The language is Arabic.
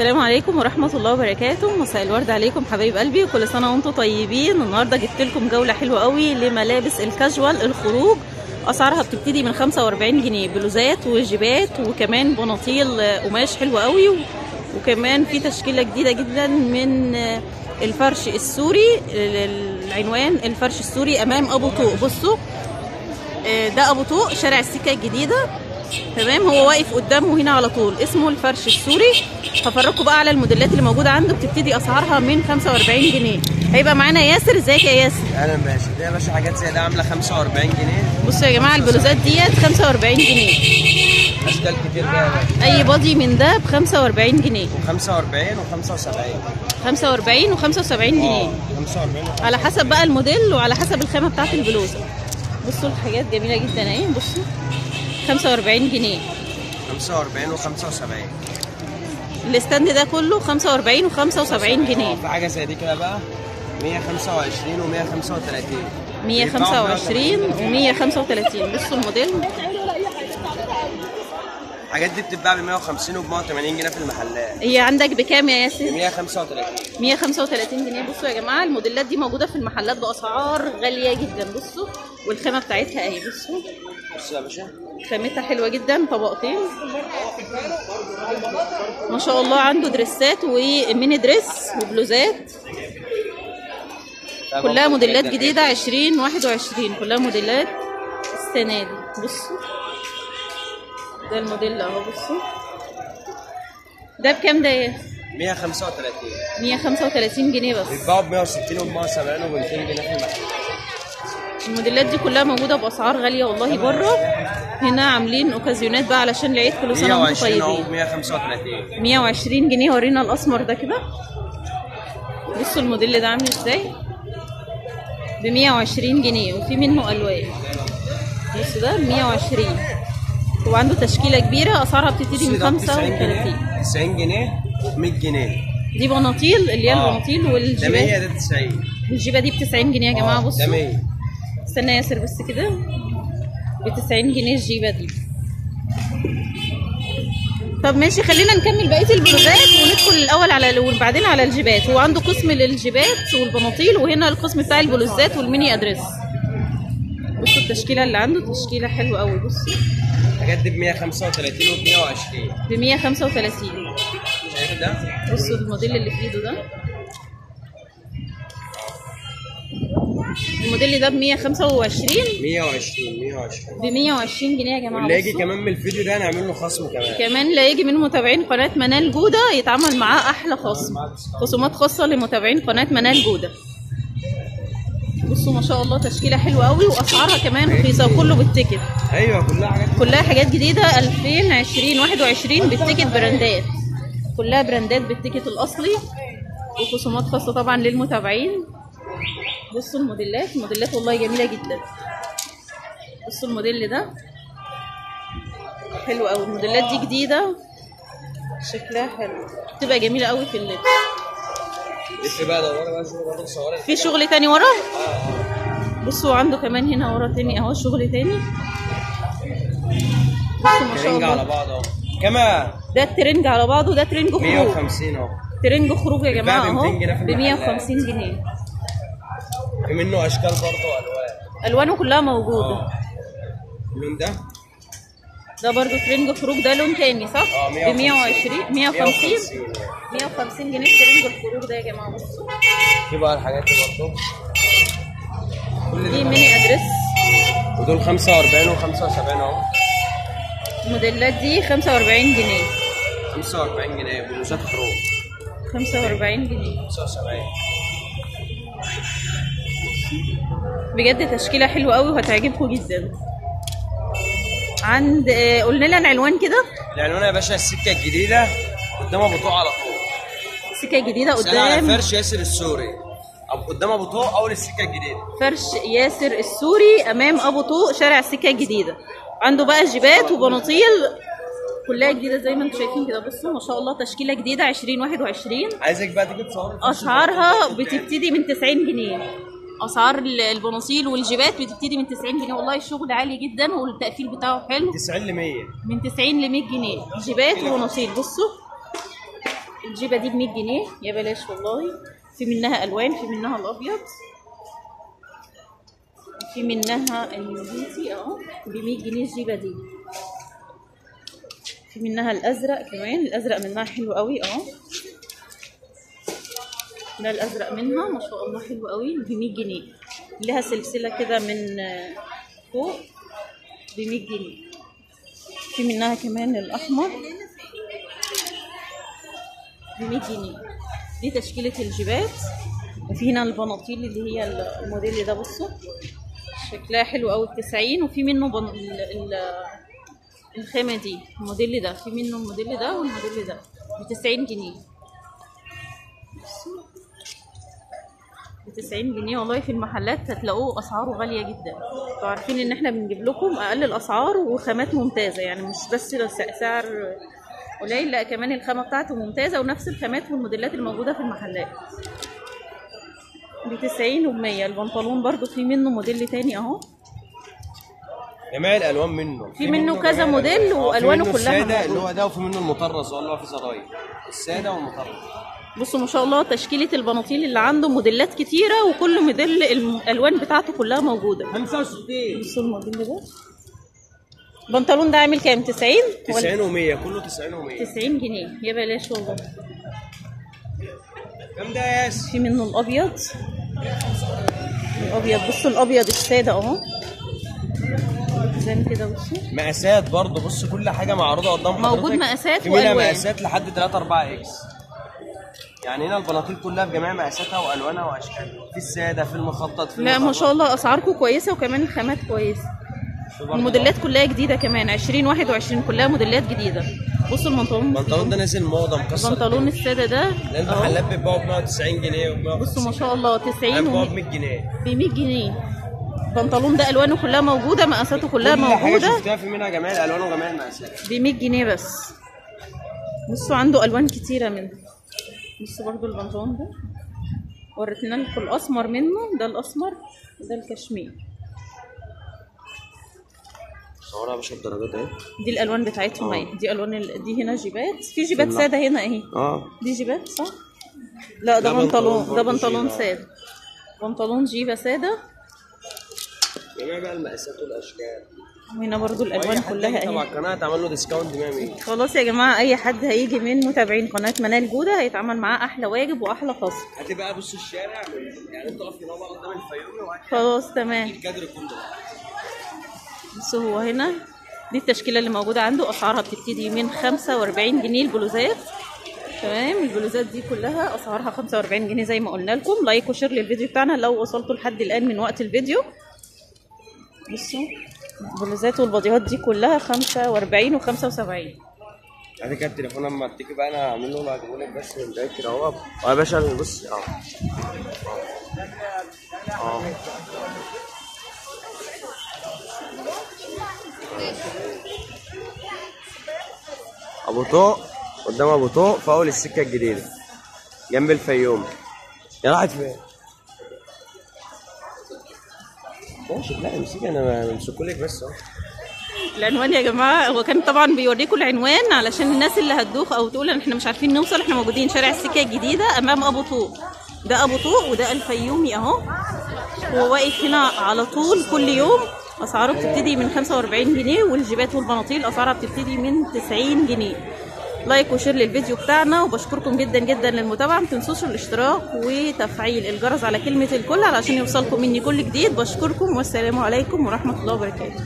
السلام عليكم ورحمة الله وبركاته. مساء الورد عليكم حبايب قلبي. وكل سنة وأنتم طيبين. النهاردة جبت لكم جولة حلوة قوي لملابس الكاجوال الخروج. أسعارها بتبتدي من 45 جنيه. بلوزات وجيبات وكمان بناطيل قماش حلوة قوي. وكمان في تشكيلة جديدة جدا من الفرش السوري العنوان الفرش السوري أمام أبو طوق. بصوا آه، ده أبو طوق شارع السكه الجديدة. تمام؟ هو واقف قدامه هنا على طول. اسمه الفرش السوري. هفرجكم بقى على الموديلات اللي موجودة عنده. بتبتدي أسعارها من 45 جنيه. هيبقى معانا ياسر. ازيك يا ياسر؟ أهلا باشا دي يا باشا حاجات زي ده عاملة 45 جنيه. بصوا يا جماعة البلوزات ديت 45 جنيه. أشكال كتير بقى أي بادي من ده ب 45 جنيه. و45 و75 45 و75 جنيه. آه 45 و- على حسب بقى الموديل وعلى حسب الخامة بتاعت البلوزة. بصوا الحاجات جميلة جدا أهي. بصوا. 45 جنيه. 45 و75 الاستاند ده كله 45 و75 جنيه. في حاجة زي دي كده بقى 125 و135 125 و135 بصوا الموديل. الحاجات دي بتتباع ب 150 و 180 جنيه في المحلات. هي عندك بكام يا ياسر؟ 135 135 جنيه. بصوا يا جماعة الموديلات دي موجودة في المحلات بأسعار غالية جدا. بصوا والخامة بتاعتها أهي. بصوا. بص يا باشا. خامتها حلوة جدا طبقتين. ما شاء الله عنده دريسات وميني دريس وبلوزات. كلها موديلات جديدة 2021 كلها موديلات السنة دي. بصوا. ده الموديل اهو بصوا. ده بكام ده يا؟ 135 135 جنيه بس. بيتباعوا ب 160 و 170 و 200 جنيه في المحلات الموديلات دي كلها موجودة بأسعار غالية والله بره. هنا عاملين أوكازيونات بقى علشان العيد كل سنة وأنتم 120 أهو طيبين. 135 120 جنيه ورينا الأسمر ده كده. بصوا الموديل ده عامل إزاي؟ ب 120 جنيه وفي منه ألوان. بصوا ده ب 120 هو عنده تشكيلة كبيرة أسعارها بتبتدي من 35 90 جنيه. 100 جنيه دي بناطيل اللي هي آه. البناطيل ده 100 والجيبات ده 90 الجيبة دي ب 90 جنيه يا جماعة آه، ده بصوا. 100 استنى يا ياسر بس كده. ب 90 جنيه الجيبه دي طب ماشي خلينا نكمل بقية البلوزات وندخل الأول على وبعدين على الجيبات. هو عنده قسم للجيبات والبناطيل وهنا القسم بتاع البلوزات والميني أدريس. بصوا التشكيلة اللي عنده تشكيلة حلوة قوي بصوا. الحاجات دي ب 135 و 120 ب 135 شايف ده؟ بصوا الموديل اللي في إيده ده. الموديل ده ب 125 120 120 ب 120 جنيه يا جماعة. واللي يجي. كمان من الفيديو ده هنعمل له خصم كمان. كمان لا يجي من متابعين قناة منال جودة يتعامل معاه أحلى خصم. خصومات خاصة لمتابعين قناة منال جودة. بصوا ما شاء الله تشكيلة حلوة قوي وأسعارها كمان رخيصة وكله بال ticket. أيوه كلها حاجات كلها حاجات جديدة. 2020 21 بال ticket براندات. كلها براندات بال ticket الأصلي. وخصومات خاصة طبعا للمتابعين. بصوا الموديلات الموديلات والله جميلة جدا. بصوا الموديل ده. حلو قوي الموديلات دي جديدة. شكلها حلو. تبقى جميلة قوي في اللبس. لف بقى دوري بقى برضه صوري في شغل تاني ورا؟ بصوا عنده كمان هنا ورا تاني أهو شغل تاني. بصوا ما شاء رنج على الله. بعض أهو. كمان. ده الترنج على بعضه ده ترنج خروج. 150 أهو. ترنج خروج يا جماعة أهو. 200 جنيه في ب المحلات. 150 جنيه. منه أشكال برضه وألوان. ألوانه كلها موجودة. آه. اللون ده؟ ده برضو ترنج خروج ده لون تاني صح؟ آه ب 120 150 150 150 جنيه ترنج الخروج ده يا جماعة. بصوا. في بقى الحاجات دي برضه. كل دي ميني ادريس ودول 45 و75 أهو. الموديلات دي 45 جنيه. 45 جنيه بلوزات خروج. 45 جنيه. 75 بجد تشكيلة حلوة قوي وهتعجبكم جدا. عند آه، قلنا لنا العنوان كده؟ العنوان يا باشا السكة الجديدة قدام أبو طوق على طول. سكه جديده سأل على قدام. فرش ياسر السوري. أو قدام أبو طوق أول السكة الجديدة. فرش ياسر السوري أمام أبو طوق شارع السكة الجديدة. عنده بقى جيبات وبناطيل. كلها جديدة زي ما أنتم شايفين كده. بصوا ما شاء الله تشكيلة جديدة 2021 عايزك بقى تيجي تصور اسعارها بتبتدي من 90 جنيه. أسعار ال- البناطيل والجيبات بتبتدي من 90 جنيه. والله الشغل عالي جدا والتقفيل بتاعه حلو. 90 ل 100 من 90 ل 100 جنيه. جيبات وبناطيل بصوا الجيبة دي ب 100 جنيه. يا بلاش والله. في منها ألوان في منها الأبيض. في منها النبيتي أهو. ب 100 جنيه الجيبة دي. في منها الأزرق كمان. الأزرق منها حلو قوي أهو. ده الازرق منها. ما شاء الله حلو قوي. ب 100 جنيه. لها سلسلة كده من فوق ب 100 جنيه. في منها كمان الأحمر. ب 100 جنيه. دي تشكيلة الجيبات. وفي هنا البناطيل اللي هي الموديل ده. بصوا. شكلها حلو قوي. ب 90 وفي منه بن... ال... ال... الخامة دي. الموديل ده. في منه الموديل ده والموديل ده. ب 90 جنيه ب 90 جنيه والله في المحلات هتلاقوه أسعاره غالية جدا. أنتوا عارفين إن إحنا بنجيب لكم أقل الأسعار وخامات ممتازة يعني مش بس سعر قليل لا كمان الخامة بتاعته ممتازة ونفس الخامات والموديلات الموجودة في المحلات. ب 90 و 100 البنطلون برضو في منه موديل تاني أهو. جميع الألوان منه. في منه جميع كذا. موديل آه، منه كلها السادة اللي. هو ده وفي منه المطرز والله في زراير. السادة والمطرز. بصوا ما شاء الله تشكيلة البناطيل اللي عنده موديلات كتيرة وكل موديل الألوان بتاعته كلها موجودة. 65 بصوا الموديل ده. البنطلون ده عامل كام؟ 90 ولا؟ 90 و100 كله 90 و100 90 جنيه. يا بلاش والله. كام ده يا ياس؟ في منه الأبيض. الأبيض بصوا الأبيض السادة أهو. زي كده بصوا. مقاسات برضه بص كل حاجة معروضة قدام حضرتك. موجود مقاسات في منها. مقاسات لحد 3 4 إكس. يعني هنا البناطيل كلها بجميع مقاساتها وألوانها وأشكالها. في الساده في المخطط في لا ما. شاء الله أسعاركم كويسة وكمان الخامات كويسة. الموديلات كلها جديدة كمان 20 21 كلها موديلات جديدة. بصوا المنطلون. البنطلون ده نازل موضة مكسر. البنطلون السادة ده. المحلات بيتباعوا ب 190 جنيه و بصوا ما شاء الله 90 بيتباعوا و ب 100 جنيه. ب 100 جنيه. البنطلون ده ألوانه كلها موجودة مقاساته كلها كل موجودة. شفتها في منها جميع الألوان وجميع المقاسات. ب 100 جنيه بس. بصوا عنده ألوان كتيرة منه بصوا برضو البنطلون ده. وريتنا لكم الأسمر منه ده الأسمر وده الكشمير. صورها يا باشا بدرجات اهي. دي الألوان بتاعتهم آه. أهي. دي ألوان ال... دي هنا جيبات. في جيبات. سادة هنا أهي. آه. دي جيبات صح؟ لا ده بنطلون ده بنطلون. سادة. بنطلون جيبة سادة. جميع بقى المقاسات والأشكال. وهنا برضو الألوان كلها أهي. القناة تعمل له discount 100 100 خلاص يا جماعة أي حد هيجي من متابعين قناة منال جودة هيتعامل معاه أحلى واجب وأحلى خصم هتبقى بص الشارع يعني أنت واقف هنا قدام الفيومي خلاص تمام. الكادر كله. بصوا هو هنا دي التشكيلة اللي موجودة عنده أسعارها بتبتدي من 45 جنيه البلوزات. تمام البلوزات دي كلها أسعارها 45 جنيه زي ما قلنا لكم. like و share للفيديو بتاعنا لو وصلتوا لحد الآن من وقت الفيديو. بصوا. البلوزات والباديهات دي كلها 45 و 75 ادي كده التليفون لما اديك بقى أنا هعمل له لك بس من بعيد كده. اهو آه يا باشا بص آه. آه. أبو طوق قدام أبو طوق في أول السكة الجديدة جنب الفيوم. يا راحت فين؟ ماشي لا امسكي أنا بمسكه لك بس أهو. العنوان يا جماعة هو كان طبعا بيوريكم العنوان علشان الناس اللي هتدوخ أو تقول إحنا مش عارفين نوصل إحنا موجودين شارع السكة الجديدة أمام أبو طوق. ده أبو طوق وده الفيومي أهو. هو واقف هنا على طول كل يوم أسعاره بتبتدي من 45 جنيه والجيبات والبناطيل أسعارها بتبتدي من 90 جنيه. like و share للفيديو بتاعنا وبشكركم جدا جدا للمتابعة. متنسوش الاشتراك وتفعيل الجرس على كلمة الكل علشان يوصلكم مني كل جديد. بشكركم والسلام عليكم ورحمة الله وبركاته.